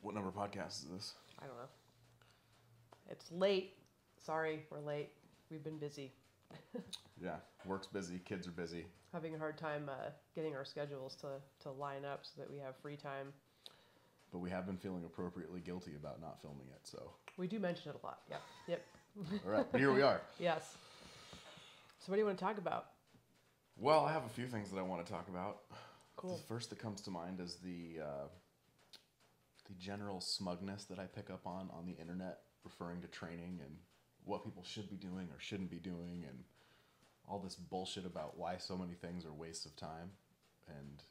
What number podcast is this? I don't know. It's late. Sorry, we're late. We've been busy. Yeah, work's busy, kids are busy. Having a hard time uh, getting our schedules to, to line up so that we have free time. But we have been feeling appropriately guilty about not filming it, so. We do mention it a lot. Yep. Yep. All right, but here we are. Yes. So, what do you want to talk about? Well, I have a few things that I want to talk about. Cool. The first that comes to mind is the uh, the general smugness that I pick up on on the internet, referring to training and what people should be doing or shouldn't be doing, and all this bullshit about why so many things are wastes of time, and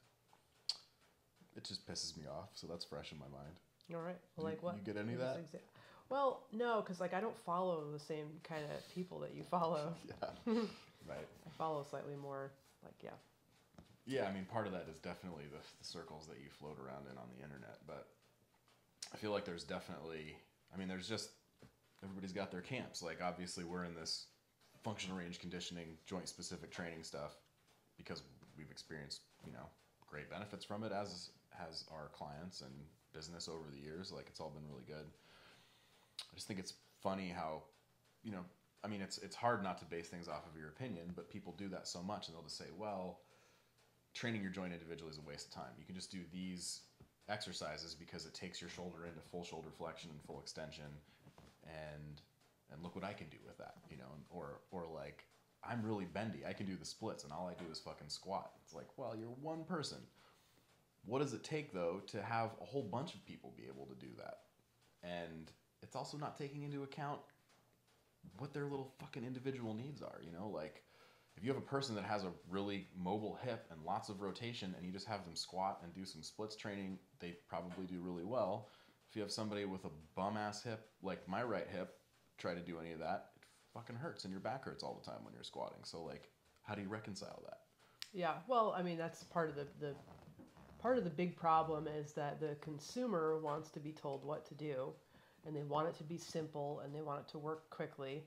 it just pisses me off. So that's fresh in my mind. All right. Well, you- like what? you get any of that? exa- well, no, because like I don't follow the same kind of people that you follow. Yeah, right. I follow slightly more like yeah. Yeah, I mean, part of that is definitely the, the circles that you float around in on the internet, but I feel like there's definitely, I mean, there's just, everybody's got their camps. Like, obviously, we're in this functional range conditioning, joint specific training stuff because we've experienced, you know, great benefits from it, as has our clients and business over the years. Like, it's all been really good. I just think it's funny how, you know, I mean, it's it's hard not to base things off of your opinion, but people do that so much, and they'll just say, "Well, training your joint individually is a waste of time. You can just do these exercises because it takes your shoulder into full shoulder flexion and full extension, and and look what I can do with that, you know." Or or like, I'm really bendy. I can do the splits, and all I do is fucking squat. It's like, well, you're one person. What does it take though to have a whole bunch of people be able to do that? And it's also not taking into account what their little fucking individual needs are, you know? Like if you have a person that has a really mobile hip and lots of rotation and you just have them squat and do some splits training, they probably do really well. If you have somebody with a bum ass hip, like my right hip, try to do any of that, it fucking hurts and your back hurts all the time when you're squatting. So like how do you reconcile that? Yeah, well, I mean that's part of the, the part of the big problem is that the consumer wants to be told what to do, and they want it to be simple and they want it to work quickly.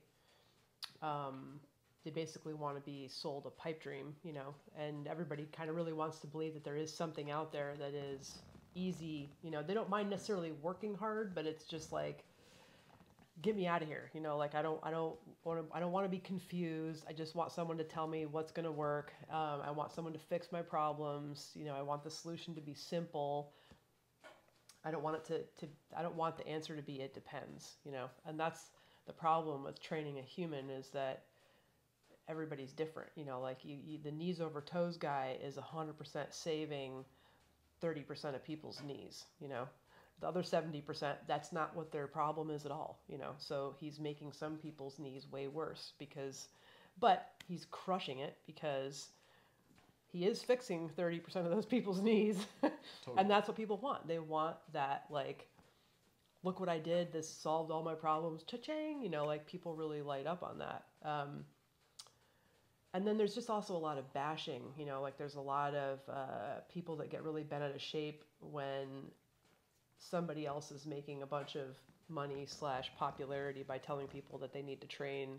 Um, they basically want to be sold a pipe dream, you know, and everybody kind of really wants to believe that there is something out there that is easy. You know, they don't mind necessarily working hard, but it's just like get me out of here you know? Like i don't i don't want to i don't want to be confused. I just want someone to tell me what's going to work. Um, i want someone to fix my problems. You know i want the solution to be simple. I don't want it to, to i don't want the answer to be it depends you know? And that's the problem with training a human is that everybody's different you know like you, you the knees over toes guy is 100% saving 30% of people's knees you know? The other 70% that's not what their problem is at all you know? So he's making some people's knees way worse because but he's crushing it because he is fixing 30% of those people's knees. Totally. and that's what people want. They want that like look what i did this solved all my problems cha-ching you know like people really light up on that. Um, and then there's just also a lot of bashing you know like there's a lot of uh, people that get really bent out of shape when somebody else is making a bunch of money slash popularity by telling people that they need to train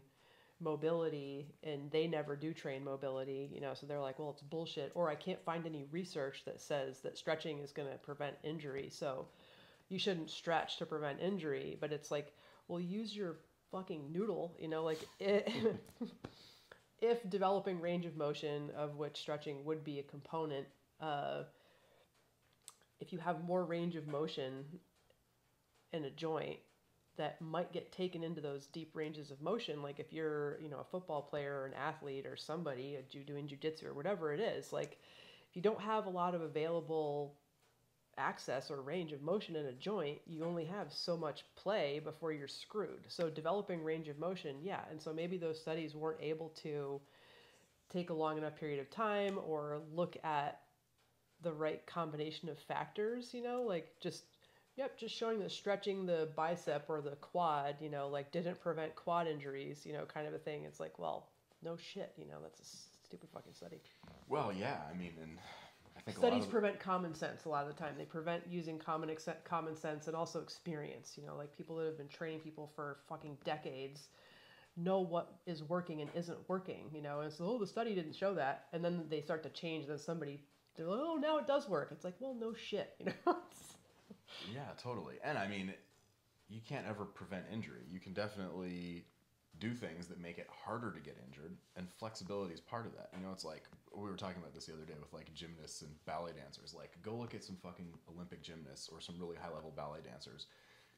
mobility and they never do train mobility you know so they're like well it's bullshit or i can't find any research that says that stretching is going to prevent injury so you shouldn't stretch to prevent injury but it's like well use your fucking noodle you know like it, if developing range of motion of which stretching would be a component uh, if you have more range of motion in a joint that might get taken into those deep ranges of motion like if you're you know a football player or an athlete or somebody doing jiu-jitsu or whatever it is like if you don't have a lot of available access or range of motion in a joint you only have so much play before you're screwed so developing range of motion yeah and so maybe those studies weren't able to take a long enough period of time or look at the right combination of factors, you know, like just yep, just showing that stretching the bicep or the quad, you know, like didn't prevent quad injuries, you know, kind of a thing. It's like, well, no shit, you know, that's a stupid fucking study. Well, yeah, I mean, and Studies lot of the- prevent common sense a lot of the time. They prevent using common common sense and also experience. You know, like people that have been training people for fucking decades know what is working and isn't working. You know, and so oh, the study didn't show that, and then they start to change. Then somebody they're like, oh, now it does work. It's like, well, no shit. You know, Yeah, totally. And I mean, you can't ever prevent injury. You can definitely do things that make it harder to get injured, and flexibility is part of that. You know, it's like we were talking about this the other day with like gymnasts and ballet dancers. Like, go look at some fucking Olympic gymnasts or some really high level ballet dancers.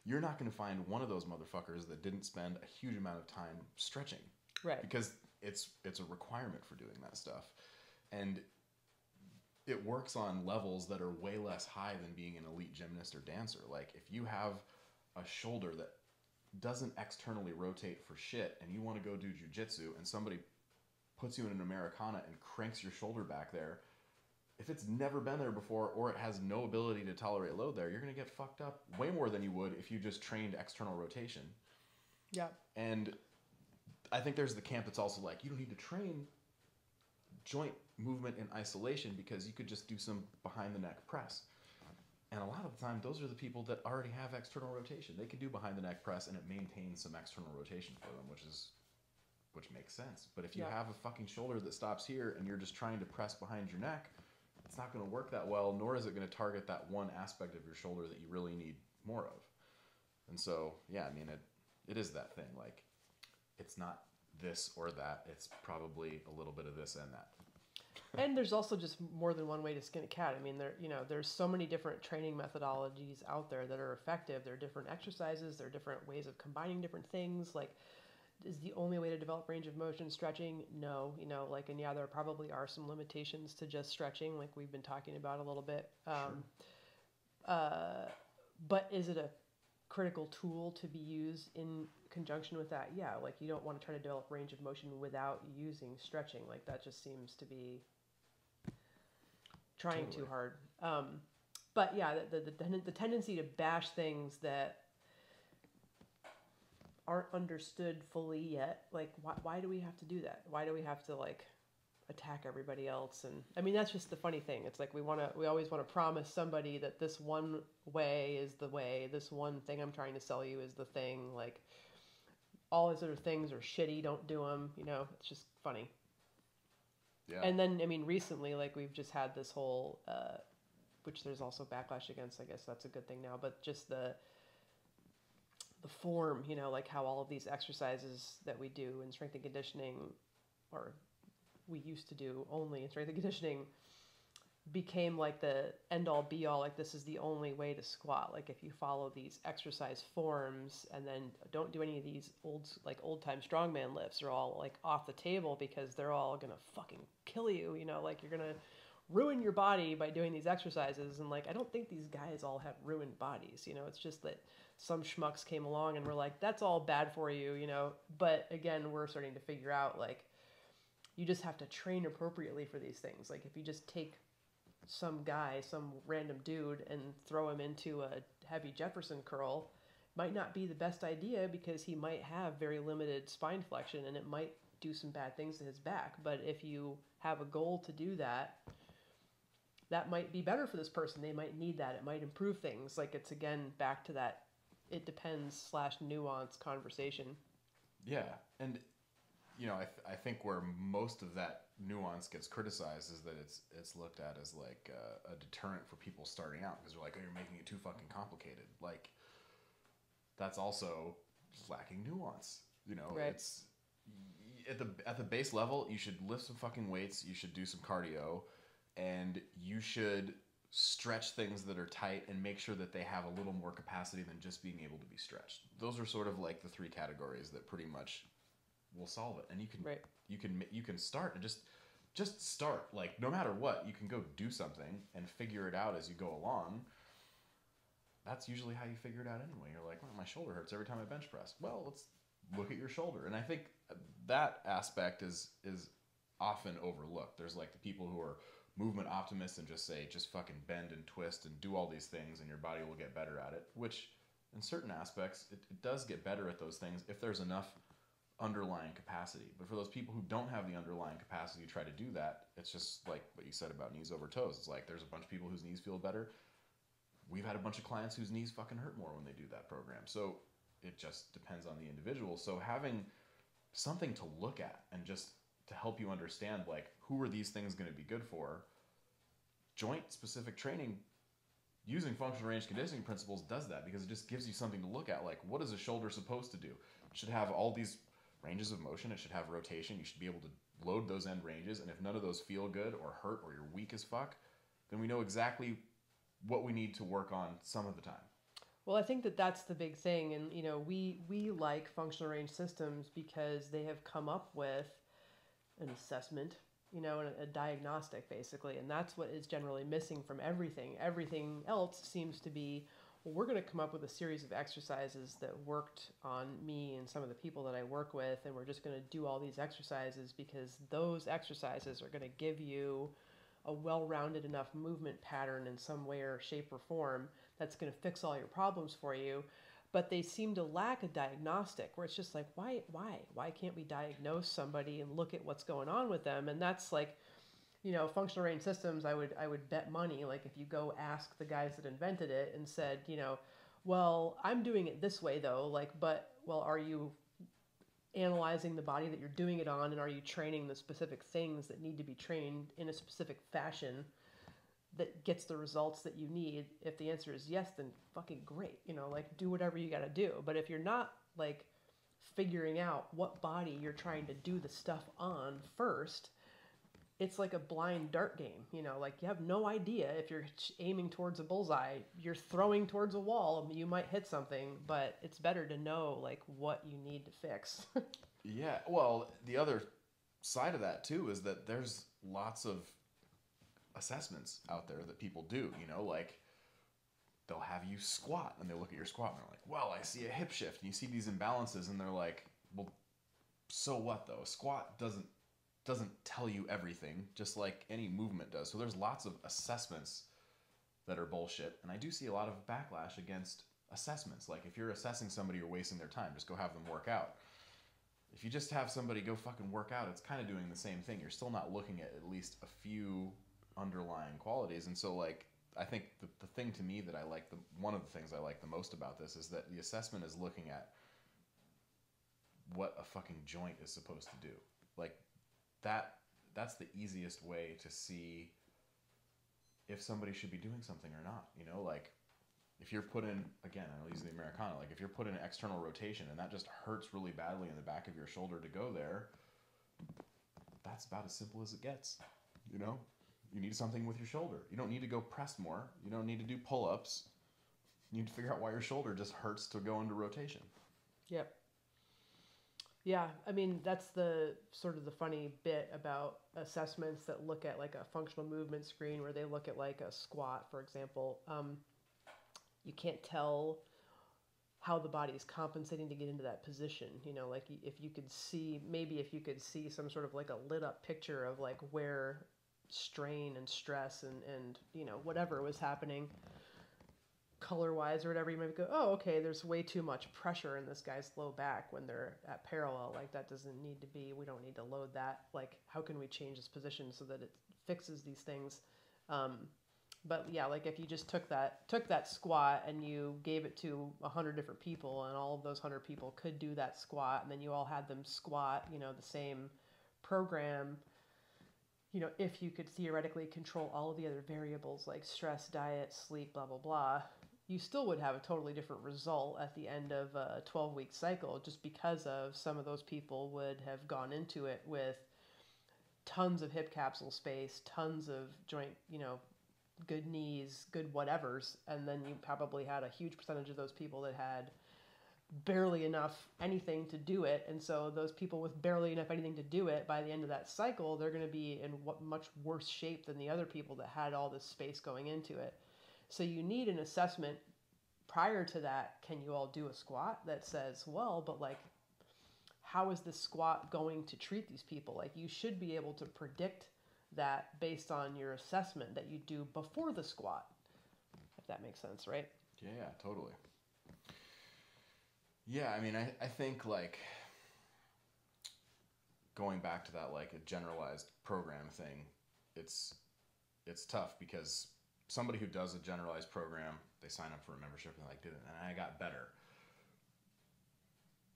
You're not going to find one of those motherfuckers that didn't spend a huge amount of time stretching Right. because it's it's a requirement for doing that stuff and it works on levels that are way less high than being an elite gymnast or dancer like if you have a shoulder that doesn't externally rotate for shit and you want to go do jujitsu and somebody puts you in an americana and cranks your shoulder back there if it's never been there before or it has no ability to tolerate load there you're going to get fucked up way more than you would if you just trained external rotation Yeah. and I think there's the camp that's also like, you don't need to train joint movement in isolation because you could just do some behind the neck press. And a lot of the time, those are the people that already have external rotation. They can do behind the neck press and it maintains some external rotation for them, which is which makes sense. But if you Yeah. have a fucking shoulder that stops here and you're just trying to press behind your neck, it's not going to work that well, nor is it going to target that one aspect of your shoulder that you really need more of. And so, yeah, I mean, it it is that thing. Like, it's not this or that. It's probably a little bit of this and that. And there's also just more than one way to skin a cat. I mean, there you know, there's so many different training methodologies out there that are effective. There are different exercises. There are different ways of combining different things. Like, is the only way to develop range of motion stretching? No, you know, like, and yeah, there probably are some limitations to just stretching, like we've been talking about a little bit. Um, uh, but is it a critical tool to be used in conjunction with that? Yeah, like you don't want to try to develop range of motion without using stretching. Like that just seems to be trying too hard. Um, but yeah, the, the, the, the tendency to bash things that aren't understood fully yet. Like, why, why do we have to do that? Why do we have to like attack everybody else? And I mean, that's just the funny thing. It's like we want to, we always want to promise somebody that this one way is the way. This one thing I'm trying to sell you is the thing. Like, all these other things are shitty. Don't do them. You know, it's just funny. Yeah. And then, I mean, recently, like we've just had this whole, uh, which there's also backlash against. I guess that's a good thing now. But just the the form, you know, like how all of these exercises that we do in strength and conditioning, or we used to do only in strength and conditioning, became like the end all be all. Like this is the only way to squat. Like if you follow these exercise forms and then don't do any of these old like old time strongman lifts are all like off the table because they're all gonna fucking kill you. You know, like you're gonna ruin your body by doing these exercises and like I don't think these guys all have ruined bodies, you know, it's just that some schmucks came along and were like that's all bad for you, you know. But again, we're starting to figure out like you just have to train appropriately for these things. Like if you just take some guy, some random dude and throw him into a heavy Jefferson curl might not be the best idea because he might have very limited spine flexion and it might do some bad things to his back. But if you have a goal to do that, that might be better for this person. They might need that. It might improve things. Like it's again back to that it depends slash nuance conversation. Yeah, and you know, I, th- I think where most of that nuance gets criticized is that it's it's looked at as like a, a deterrent for people starting out because they're like, oh, you're making it too fucking complicated. Like, that's also lacking nuance. You know, Right. it's at the at the base level, you should lift some fucking weights, you should do some cardio, and you should stretch things that are tight and make sure that they have a little more capacity than just being able to be stretched. Those are sort of like the three categories that pretty much will solve it. And you can Right. you can you can start and just just start. Like no matter what, you can go do something and figure it out as you go along. That's usually how you figure it out anyway. You're like, well, my shoulder hurts every time I bench press. Well, let's look at your shoulder. And I think that aspect is is often overlooked. There's like the people who are movement optimists and just say just fucking bend and twist and do all these things and your body will get better at it, which in certain aspects it, it does get better at those things if there's enough underlying capacity. But for those people who don't have the underlying capacity to try to do that, it's just like what you said about knees over toes. It's like there's a bunch of people whose knees feel better. We've had a bunch of clients whose knees fucking hurt more when they do that program. So it just depends on the individual. So having something to look at and just to help you understand like who are these things going to be good for joint specific training using functional range conditioning principles does that because it just gives you something to look at. Like, what is a shoulder supposed to do? Should have all these ranges of motion. It should have rotation. You should be able to load those end ranges. And if none of those feel good or hurt or you're weak as fuck, then we know exactly what we need to work on some of the time. Well, I think that that's the big thing, and you know, we we like functional range systems because they have come up with an assessment, you know, a, a diagnostic basically, and that's what is generally missing from everything. Everything else seems to be, well, we're going to come up with a series of exercises that worked on me and some of the people that I work with, and we're just going to do all these exercises because those exercises are going to give you a well-rounded enough movement pattern in some way or shape or form that's going to fix all your problems for you. But they seem to lack a diagnostic where it's just like why why why can't we diagnose somebody and look at what's going on with them? And that's like you know functional range systems i would i would bet money like if you go ask the guys that invented it and said you know well i'm doing it this way though like but well are you analyzing the body that you're doing it on and are you training the specific things that need to be trained in a specific fashion that gets the results that you need? If the answer is yes then fucking great you know like do whatever you got to do. But if you're not like figuring out what body you're trying to do the stuff on first it's like a blind dart game you know like you have no idea if you're aiming towards a bullseye you're throwing towards a wall you might hit something but it's better to know like what you need to fix yeah well the other side of that too is that there's lots of assessments out there that people do. You know, like they'll have you squat and they look at your squat and they're like, well, I see a hip shift. And you see these imbalances and they're like, well, so what though? A squat doesn't doesn't tell you everything, just like any movement does. So there's lots of assessments that are bullshit. And I do see a lot of backlash against assessments. Like if you're assessing somebody, you're wasting their time. Just go have them work out. If you just have somebody go fucking work out, it's kind of doing the same thing. You're still not looking at at least a few underlying qualities. And so, like, I think the, the thing to me that I like, the one of the things I like the most about this is that the assessment is looking at what a fucking joint is supposed to do. Like, that that's the easiest way to see if somebody should be doing something or not. You know, like if you're put in again, I'll use the Americana. Like if you're put in external rotation and that just hurts really badly in the back of your shoulder to go there, that's about as simple as it gets. You know, you need something with your shoulder. You don't need to go press more. You don't need to do pull ups. You need to figure out why your shoulder just hurts to go into rotation. Yep. Yeah, I mean that's the sort of the funny bit about assessments that look at like a functional movement screen where they look at like a squat, for example. Um, you can't tell how the body is compensating to get into that position. You know, like if you could see, maybe if you could see some sort of like a lit up picture of like where strain and stress and, and you know whatever was happening color wise or whatever you might go oh okay there's way too much pressure in this guy's low back when they're at parallel like that doesn't need to be we don't need to load that. Like how can we change this position so that it fixes these things? Um, but yeah like if you just took that took that squat and you gave it to a 100 different people and all of those 100 people could do that squat and then you all had them squat you know the same program you know, if you could theoretically control all of the other variables like stress, diet, sleep, blah, blah, blah, you still would have a totally different result at the end of a 12 week cycle just because of some of those people would have gone into it with tons of hip capsule space, tons of joint, you know, good knees, good whatevers. And then you probably had a huge percentage of those people that had barely enough anything to do it and so those people with barely enough anything to do it by the end of that cycle they're going to be in what much worse shape than the other people that had all this space going into it so you need an assessment prior to that can you all do a squat that says well but like how is this squat going to treat these people? Like you should be able to predict that based on your assessment that you do before the squat if that makes sense right? Yeah, yeah totally. Yeah, I mean, I, I think like going back to that like a generalized program thing, it's it's tough because somebody who does a generalized program, they sign up for a membership and like did it, and I got better.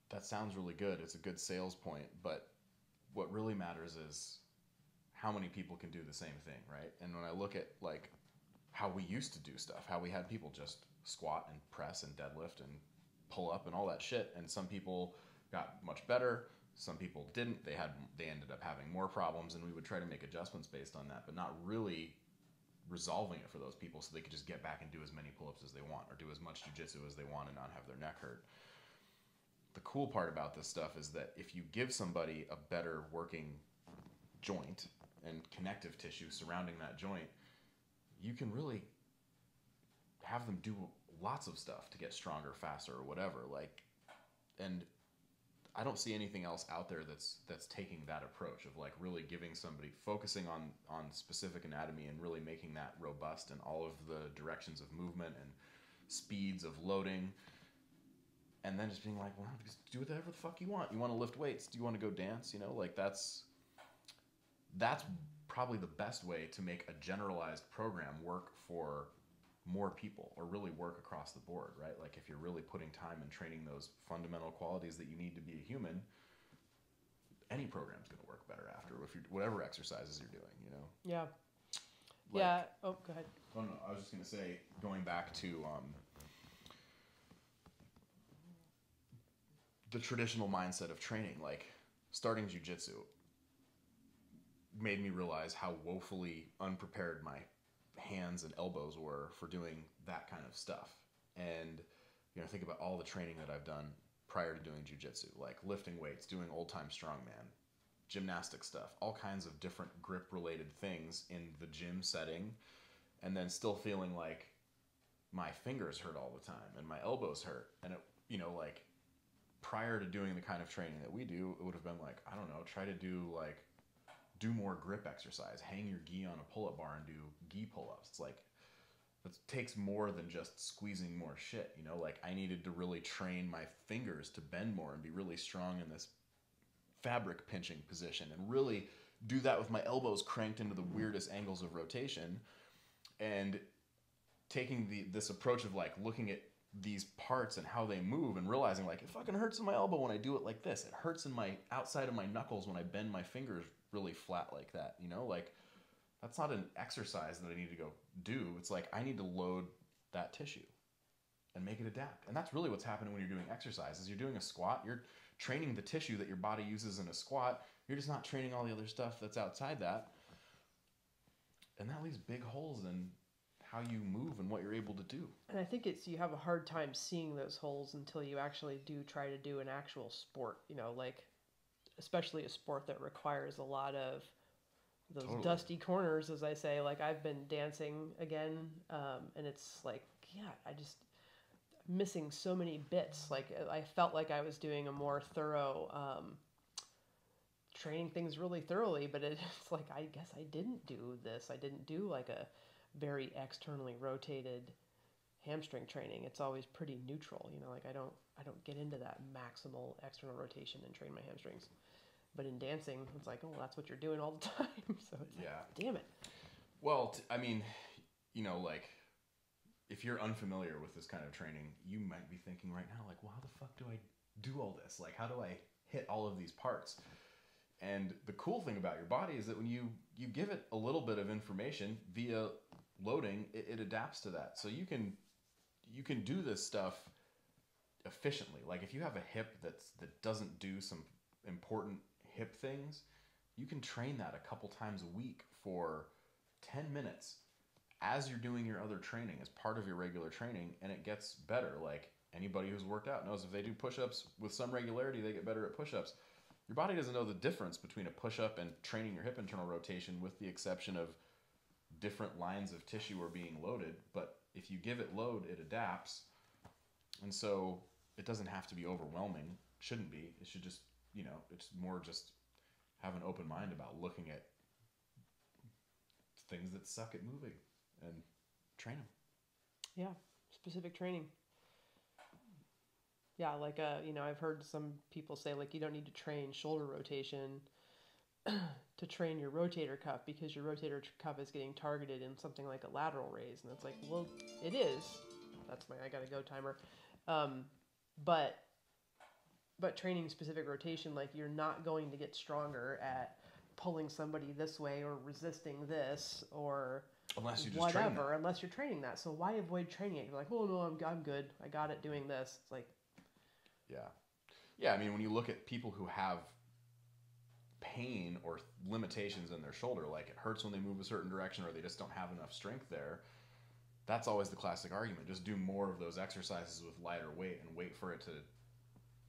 That sounds really good. It's a good sales point, but what really matters is how many people can do the same thing, right? And when I look at like how we used to do stuff, how we had people just squat and press and deadlift and pull up and all that shit. And some people got much better. Some people didn't. They had they ended up having more problems, and we would try to make adjustments based on that, but not really resolving it for those people so they could just get back and do as many pull-ups as they want or do as much jujitsu as they want and not have their neck hurt. The cool part about this stuff is that if you give somebody a better working joint and connective tissue surrounding that joint, you can really have them do lots of stuff to get stronger, faster, or whatever. Like, and I don't see anything else out there that's that's taking that approach of like really giving somebody focusing on on specific anatomy and really making that robust in all of the directions of movement and speeds of loading. And then just being like, well, just do whatever the fuck you want. You want to lift weights? Do you want to go dance? You know, like that's that's probably the best way to make a generalized program work for more people or really work across the board, right? Like if you're really putting time and training those fundamental qualities that you need to be a human, any program's going to work better after if you whatever exercises you're doing, you know. Yeah. Like- yeah. Oh, go ahead. Oh no, I was just going to say going back to um, the traditional mindset of training, like starting jujitsu made me realize how woefully unprepared my hands and elbows were for doing that kind of stuff. And you know, think about all the training that I've done prior to doing jujitsu, like lifting weights, doing old time strongman, gymnastic stuff, all kinds of different grip related things in the gym setting, and then still feeling like my fingers hurt all the time and my elbows hurt. And it, you know, like prior to doing the kind of training that we do, it would have been like, I don't know, try to do like do more grip exercise, hang your gi on a pull up bar and do gi pull ups. It's like it takes more than just squeezing more shit, you know? Like I needed to really train my fingers to bend more and be really strong in this fabric pinching position and really do that with my elbows cranked into the weirdest angles of rotation and taking the this approach of like looking at these parts and how they move and realizing like it fucking hurts in my elbow when I do it like this. It hurts in my outside of my knuckles when I bend my fingers really flat like that, you know? Like that's not an exercise that I need to go do. It's like I need to load that tissue and make it adapt. And that's really what's happening when you're doing exercise. Is you're doing a squat, you're training the tissue that your body uses in a squat. You're just not training all the other stuff that's outside that. And that leaves big holes in how you move and what you're able to do. And I think it's you have a hard time seeing those holes until you actually do try to do an actual sport. You know, like especially a sport that requires a lot of those Totally. dusty corners, as I say. Like I've been dancing again, um, and it's like, yeah, I just missing so many bits. Like I felt like I was doing a more thorough. Um, training things really thoroughly but it's like i guess i didn't do this i didn't do like a very externally rotated hamstring training it's always pretty neutral you know like i don't i don't get into that maximal external rotation and train my hamstrings but in dancing it's like oh well, that's what you're doing all the time so it's like, Yeah. damn it Well, t- I mean, you know, like if you're unfamiliar with this kind of training, you might be thinking right now, like, well, how the fuck do I do all this? Like, how do I hit all of these parts? And the cool thing about your body is that when you you give it a little bit of information via loading, it, it adapts to that. So you can you can do this stuff efficiently. Like if you have a hip that's that doesn't do some important hip things, you can train that a couple times a week for 10 minutes as you're doing your other training as part of your regular training and it gets better. Like anybody who's worked out knows if they do push-ups with some regularity they get better at push-ups. Your body doesn't know the difference between a push-up and training your hip internal rotation with the exception of different lines of tissue are being loaded but if you give it load it adapts. And so it doesn't have to be overwhelming. Shouldn't be. It should just you know it's more just have an open mind about looking at things that suck at moving and train them yeah specific training. Yeah like uh you know i've heard some people say like you don't need to train shoulder rotation to train your rotator cuff because your rotator cuff is getting targeted in something like a lateral raise. And it's like well it is. That's my i gotta go timer. Um, but but training specific rotation like you're not going to get stronger at pulling somebody this way or resisting this or Unless you just train whatever, unless you're training that. So why avoid training it? You're like, oh no, I'm, I'm good. I got it doing this. It's like, Yeah. Yeah, I mean, when you look at people who have pain or limitations in their shoulder, like it hurts when they move a certain direction or they just don't have enough strength there, that's always the classic argument. Just do more of those exercises with lighter weight and wait for it to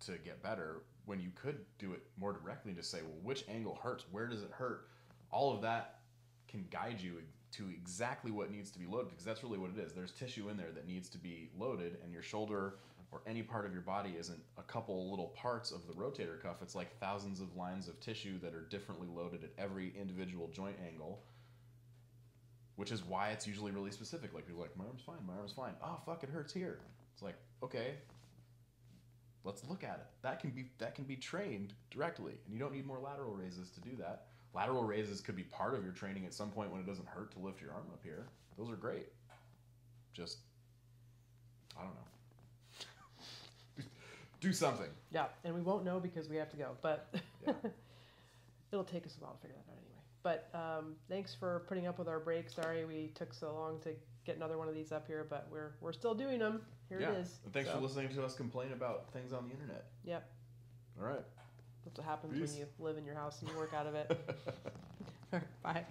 to get better when you could do it more directly to say, well, which angle hurts? Where does it hurt? All of that can guide you to exactly what needs to be loaded because that's really what it is. There's tissue in there that needs to be loaded, and your shoulder or any part of your body isn't a couple little parts of the rotator cuff. It's like thousands of lines of tissue that are differently loaded at every individual joint angle, which is why it's usually really specific. Like people are like, my arm's fine, my arm's fine. Oh fuck, it hurts here. It's like, okay, let's look at it. That can be that can be trained directly, and you don't need more lateral raises to do that. Lateral raises could be part of your training at some point when it doesn't hurt to lift your arm up here. Those are great. Just I don't know. do something. yeah. And we won't know because we have to go, but Yeah. it'll take us a while to figure that out anyway. But um, thanks for putting up with our break. Sorry we took so long to get another one of these up here, but we're we're still doing them. Here yeah. it is. And thanks So, for listening to us complain about things on the internet. Yep. All right. That's what happens Peace. when you live in your house and you work out of it. Bye.